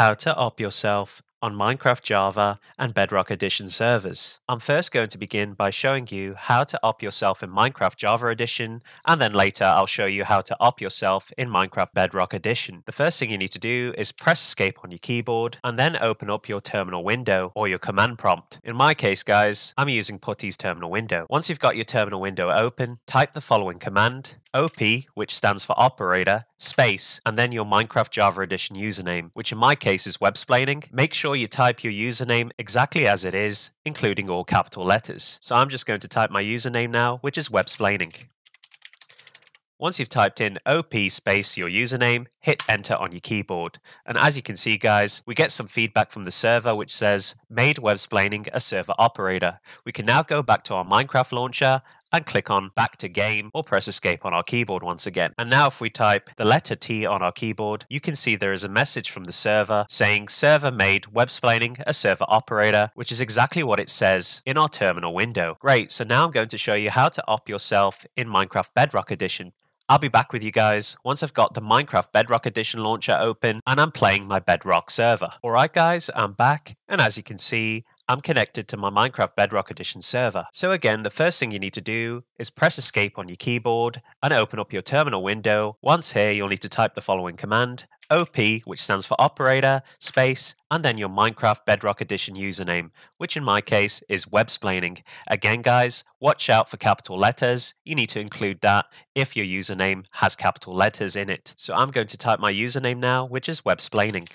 how to op yourself on Minecraft Java and Bedrock Edition servers. I'm first going to begin by showing you how to op yourself in Minecraft Java Edition, and then later I'll show you how to op yourself in Minecraft Bedrock Edition. The first thing you need to do is press escape on your keyboard, and then open up your terminal window or your command prompt. In my case, guys, I'm using PuTTY's terminal window. Once you've got your terminal window open, type the following command, OP, which stands for operator, space, and then your Minecraft Java Edition username, which in my case is websplaining. Make sure you type your username exactly as it is, including all capital letters. So I'm just going to type my username now, which is websplaining. Once you've typed in OP space your username, hit enter on your keyboard. And as you can see guys, we get some feedback from the server which says made websplaining a server operator. We can now go back to our Minecraft launcher and click on back to game or press escape on our keyboard once again. And now if we type the letter T on our keyboard, you can see there is a message from the server saying server made websplaining a server operator, which is exactly what it says in our terminal window. Great, so now I'm going to show you how to op yourself in Minecraft Bedrock Edition. I'll be back with you guys once I've got the Minecraft Bedrock Edition launcher open and I'm playing my Bedrock server. Alright guys, I'm back and as you can see, I'm connected to my Minecraft Bedrock Edition server. So again, the first thing you need to do is press escape on your keyboard and open up your terminal window. Once here, you'll need to type the following command, OP, which stands for operator, space, and then your Minecraft Bedrock Edition username, which in my case is websplaining. Again, guys, watch out for capital letters. You need to include that if your username has capital letters in it. So I'm going to type my username now, which is websplaining.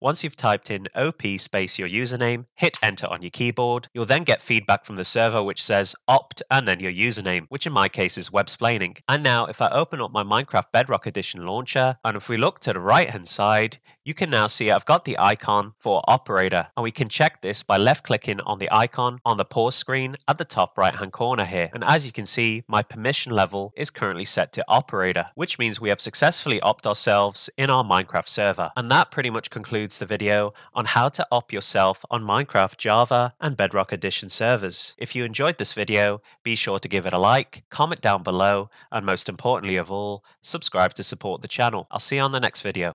Once you've typed in OP space your username, hit enter on your keyboard. You'll then get feedback from the server which says opped and then your username, which in my case is websplaining. And now if I open up my Minecraft Bedrock Edition launcher, and if we look to the right hand side, you can now see I've got the icon for operator. And we can check this by left clicking on the icon on the pause screen at the top right hand corner here. And as you can see, my permission level is currently set to operator, which means we have successfully opped ourselves in our Minecraft server. And that pretty much concludes the video on how to op yourself on Minecraft Java and Bedrock Edition servers. If you enjoyed this video, be sure to give it a like, comment down below, and most importantly of all, subscribe to support the channel. I'll see you on the next video.